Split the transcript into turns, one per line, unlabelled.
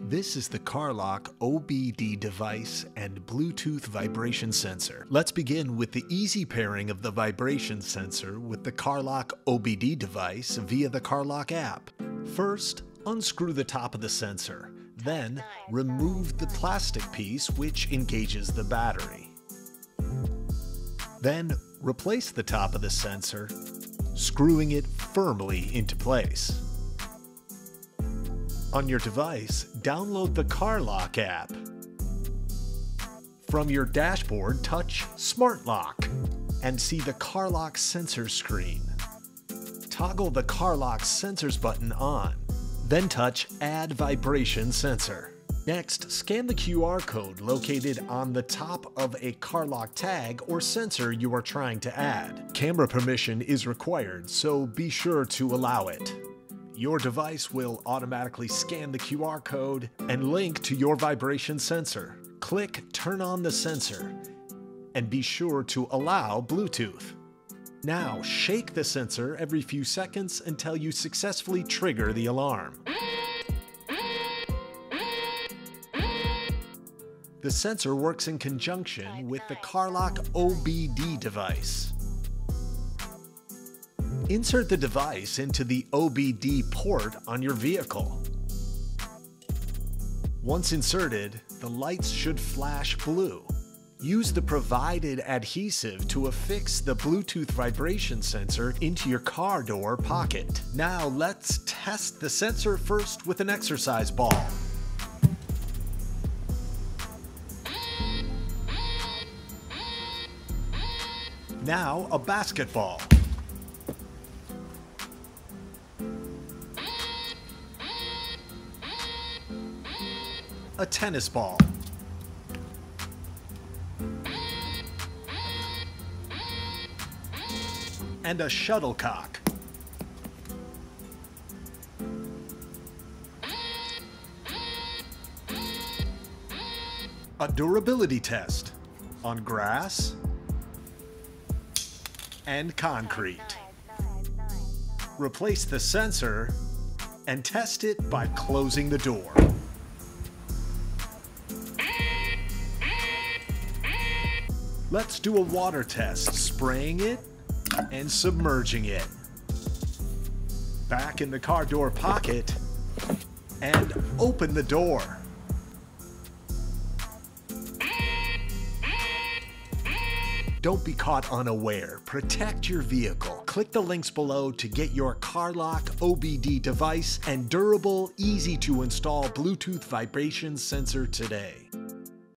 This is the CarLock OBD device and Bluetooth vibration sensor. Let's begin with the easy pairing of the vibration sensor with the CarLock OBD device via the CarLock app. First, unscrew the top of the sensor. Then, remove the plastic piece which engages the battery. Then, replace the top of the sensor, screwing it firmly into place. On your device, download the CarLock app. From your dashboard, touch Smart Lock and see the CarLock sensor screen. Toggle the CarLock sensors button on, then touch Add Vibration Sensor. Next, scan the QR code located on the top of a CarLock tag or sensor you are trying to add. Camera permission is required, so be sure to allow it. Your device will automatically scan the QR code and link to your vibration sensor. Click Turn on the sensor and be sure to allow Bluetooth. Now, shake the sensor every few seconds until you successfully trigger the alarm. The sensor works in conjunction with the CarLock OBD device. Insert the device into the OBD port on your vehicle. Once inserted, the lights should flash blue. Use the provided adhesive to affix the Bluetooth vibration sensor into your car door pocket. Now let's test the sensor first with an exercise ball. Now a basketball. A tennis ball. And a shuttlecock. A durability test on grass and concrete. Replace the sensor and test it by closing the door. Let's do a water test, spraying it and submerging it. Back in the car door pocket and open the door. Don't be caught unaware. Protect your vehicle. Click the links below to get your CarLock OBD device and durable, easy to install Bluetooth vibration sensor today.